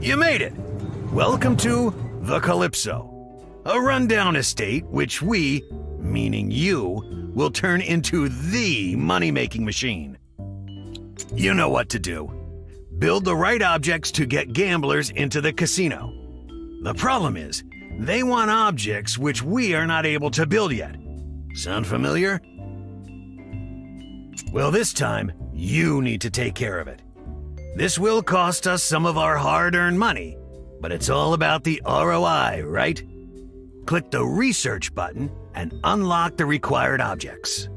You made it! Welcome to the Calypso, a rundown estate which we, meaning you, will turn into the money making machine. You know what to do. Build the right objects to get gamblers into the casino. The problem is, they want objects which we are not able to build yet. Sound familiar? Well, this time, you need to take care of it. This will cost us some of our hard earned money, but it's all about the ROI, right? Click the Research button and unlock the required objects.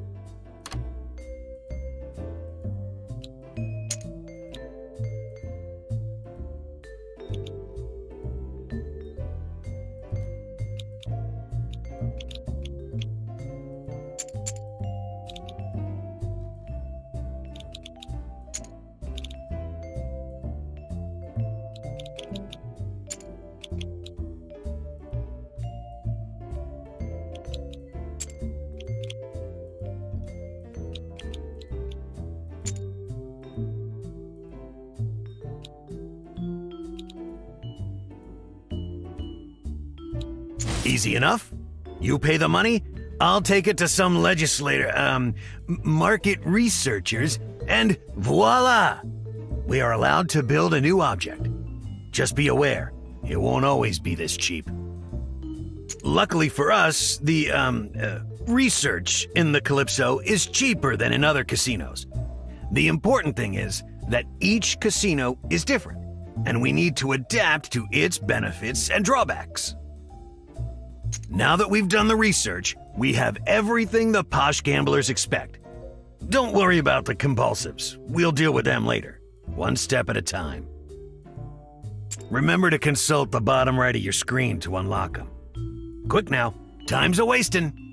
Easy enough. You pay the money, I'll take it to some legislator, um, market researchers, and voila! We are allowed to build a new object. Just be aware, it won't always be this cheap. Luckily for us, the, um, uh, research in the Calypso is cheaper than in other casinos. The important thing is that each casino is different, and we need to adapt to its benefits and drawbacks. Now that we've done the research, we have everything the posh gamblers expect. Don't worry about the compulsives. We'll deal with them later, one step at a time. Remember to consult the bottom right of your screen to unlock them. Quick now, time's a wasting.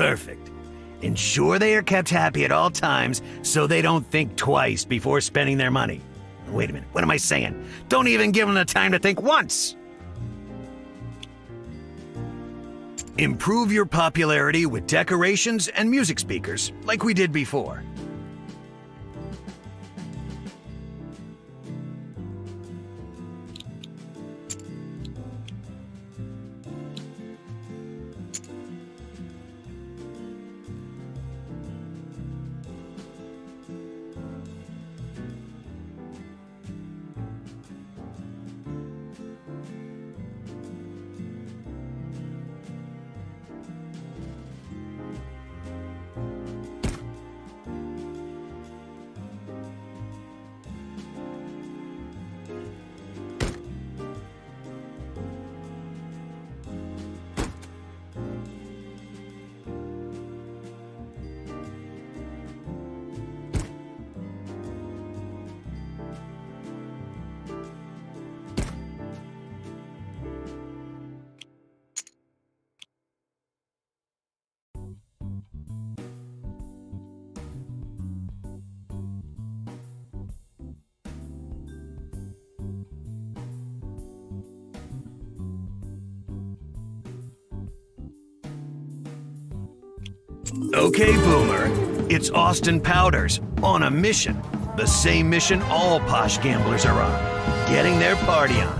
Perfect. Ensure they are kept happy at all times so they don't think twice before spending their money. Wait a minute, what am I saying? Don't even give them the time to think once! Improve your popularity with decorations and music speakers, like we did before. Okay, Boomer. It's Austin Powders on a mission. The same mission all posh gamblers are on. Getting their party on.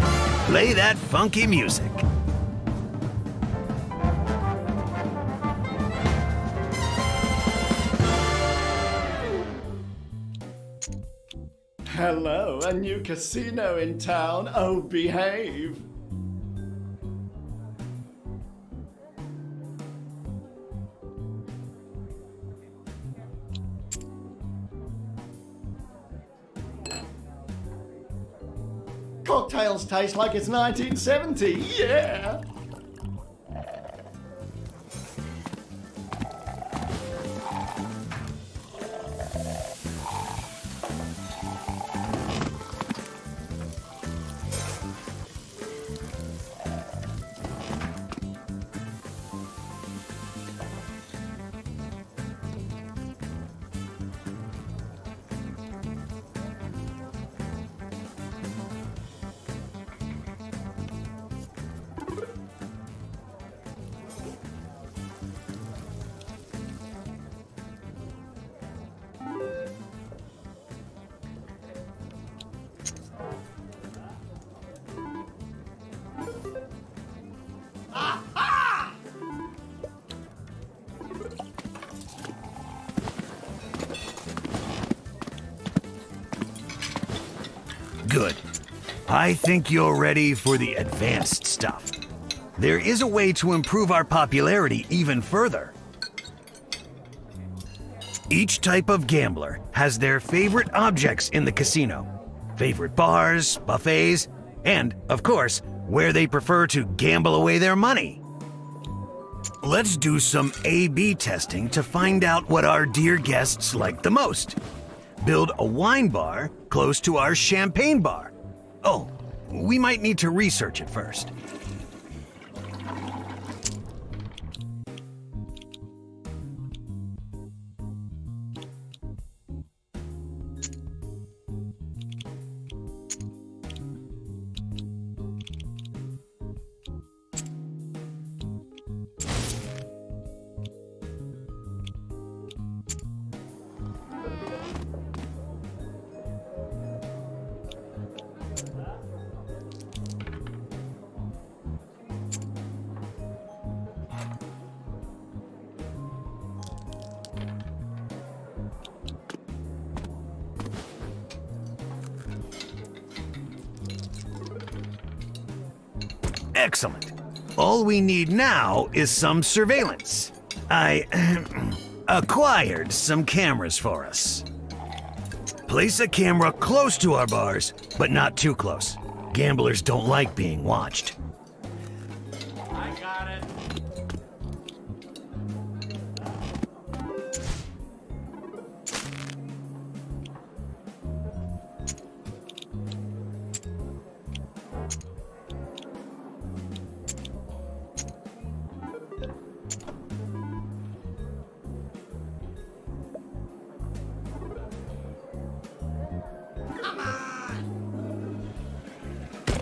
Play that funky music. Hello, a new casino in town. Oh, behave. Cocktails taste like it's 1970. Yeah. Good. I think you're ready for the advanced stuff. There is a way to improve our popularity even further. Each type of gambler has their favorite objects in the casino. Favorite bars, buffets, and, of course, where they prefer to gamble away their money. Let's do some A-B testing to find out what our dear guests like the most. Build a wine bar close to our champagne bar. Oh, we might need to research it first. Excellent. All we need now is some surveillance. I acquired some cameras for us. Place a camera close to our bars, but not too close. Gamblers don't like being watched.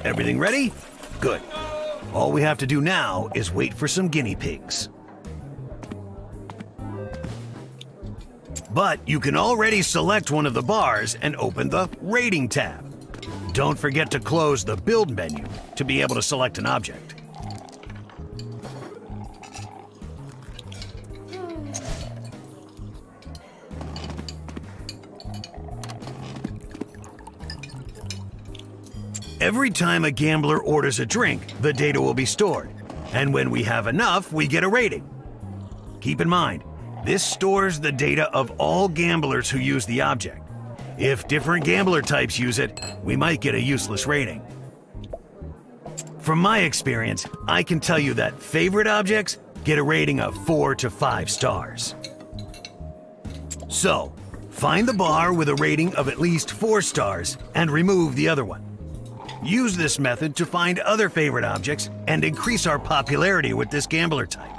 Everything ready? Good. All we have to do now is wait for some guinea pigs. But you can already select one of the bars and open the Rating tab. Don't forget to close the Build menu to be able to select an object. Every time a gambler orders a drink, the data will be stored. And when we have enough, we get a rating. Keep in mind, this stores the data of all gamblers who use the object. If different gambler types use it, we might get a useless rating. From my experience, I can tell you that favorite objects get a rating of 4 to 5 stars. So, find the bar with a rating of at least 4 stars and remove the other one. Use this method to find other favorite objects and increase our popularity with this gambler type.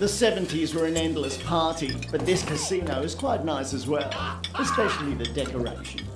The 70s were an endless party, but this casino is quite nice as well, especially the decoration.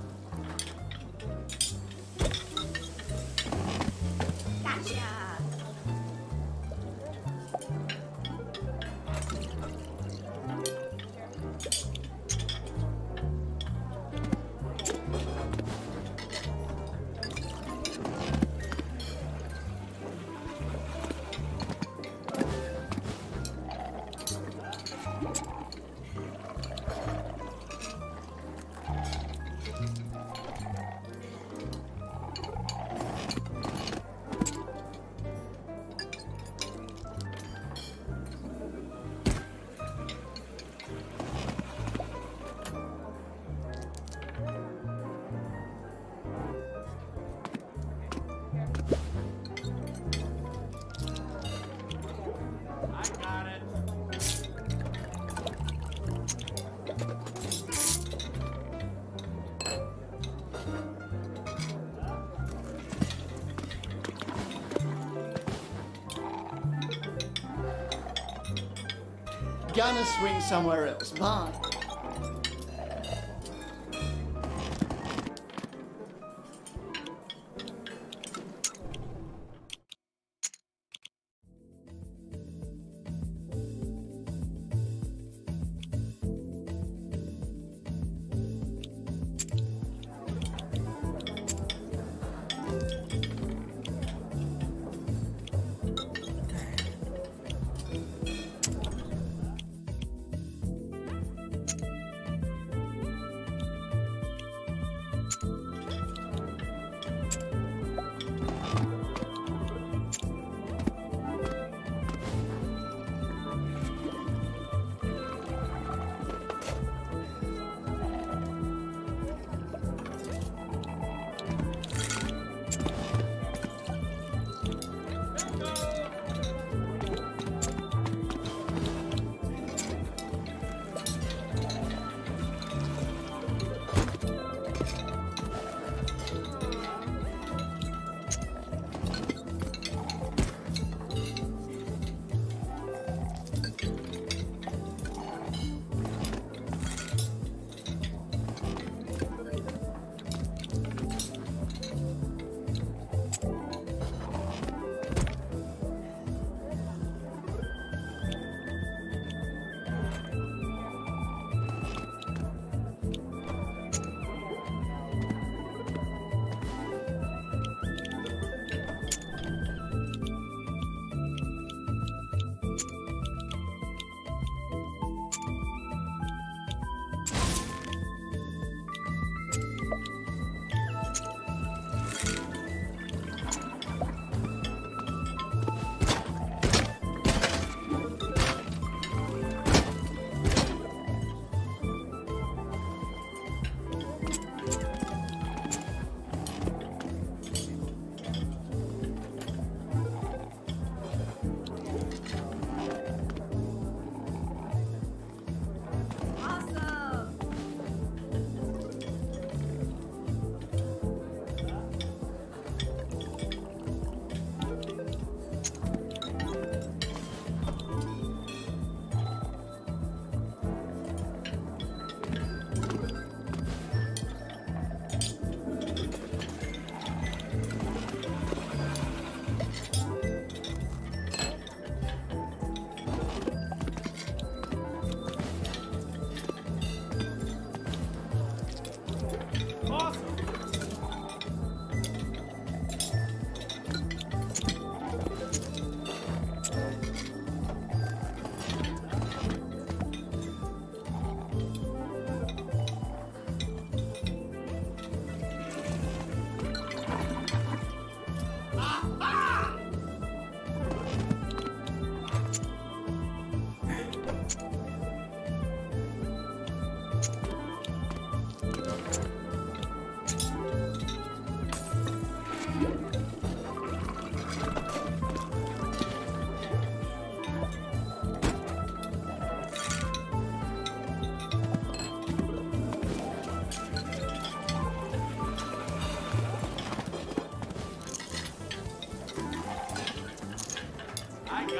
Gonna swing somewhere else. Bye.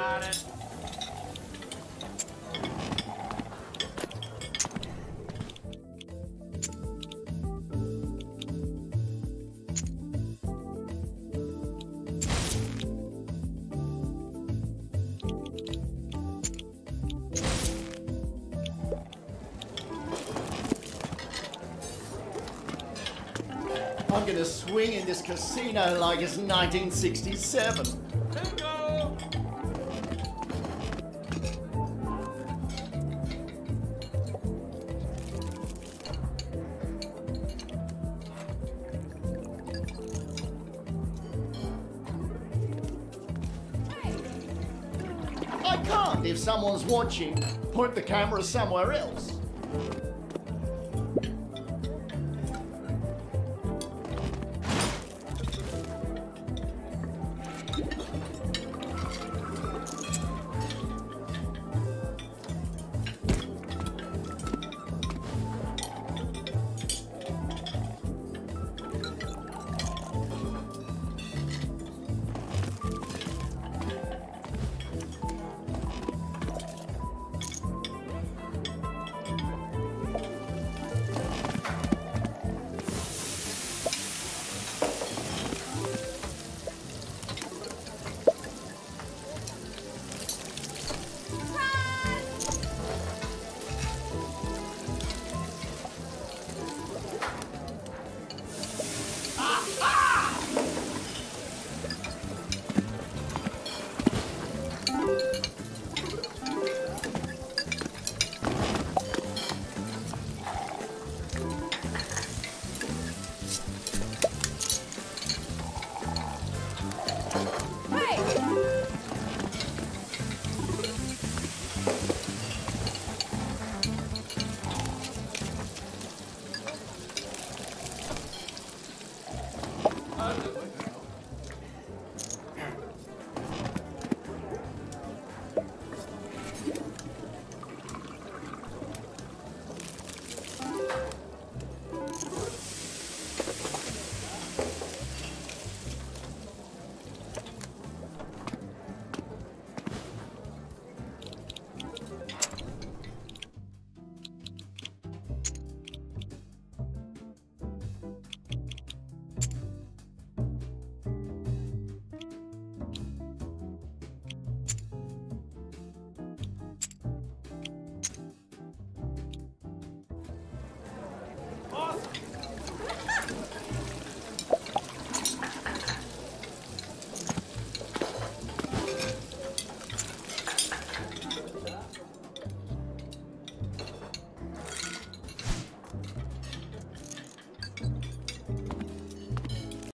Got it. I'm gonna swing in this casino like it's 1967. Bingo! Someone's watching. Point the camera somewhere else.